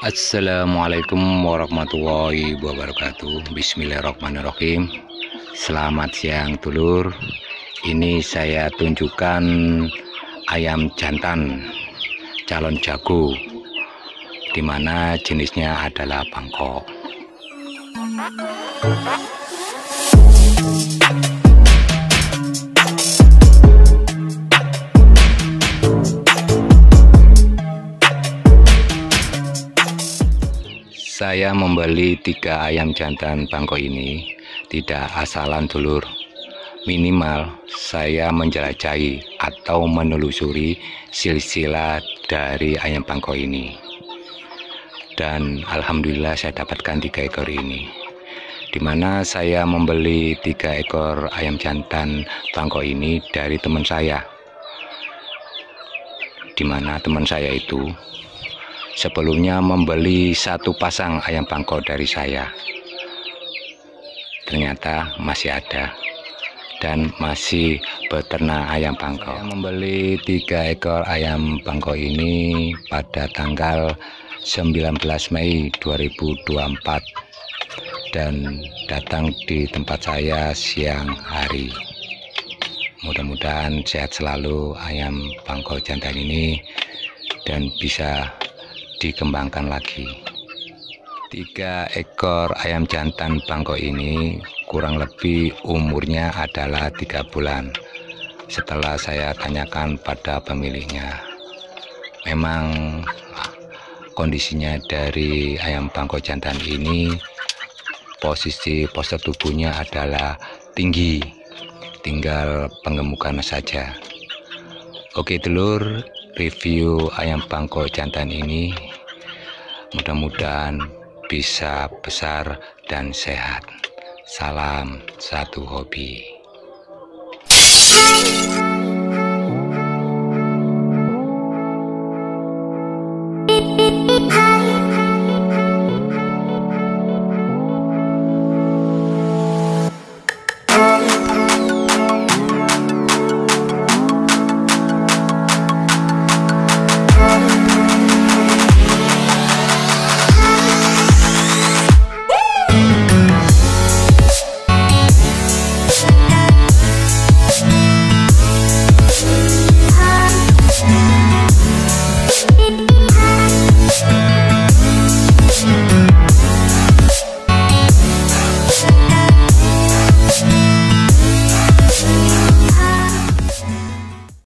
Assalamualaikum warahmatullahi wabarakatuh. Bismillahirrahmanirrahim. Selamat siang dulur. Ini saya tunjukkan ayam jantan calon jago Di mana jenisnya adalah bangkok Saya membeli tiga ayam jantan bangkok ini tidak asalan dulur. Minimal saya menjelajahi atau menelusuri silsilah dari ayam bangkok ini. Dan alhamdulillah saya dapatkan tiga ekor ini. Di mana saya membeli tiga ekor ayam jantan bangkok ini dari teman saya. Di mana teman saya itu sebelumnya membeli satu pasang ayam bangkok dari saya. Ternyata masih ada dan masih beternak ayam bangkok. Saya membeli tiga ekor ayam bangkok ini pada tanggal 19 Mei 2024 dan datang di tempat saya siang hari. Mudah-mudahan sehat selalu ayam bangkok jantan ini dan bisa dikembangkan lagi. Tiga ekor ayam jantan bangkok ini kurang lebih umurnya adalah tiga bulan. Setelah saya tanyakan pada pemiliknya, memang kondisinya dari ayam bangkok jantan ini posisi postur tubuhnya adalah tinggi, tinggal pengemukan saja. Oke telur, review ayam bangkok jantan ini Mudah-mudahan bisa besar dan sehat. Salam satu hobi.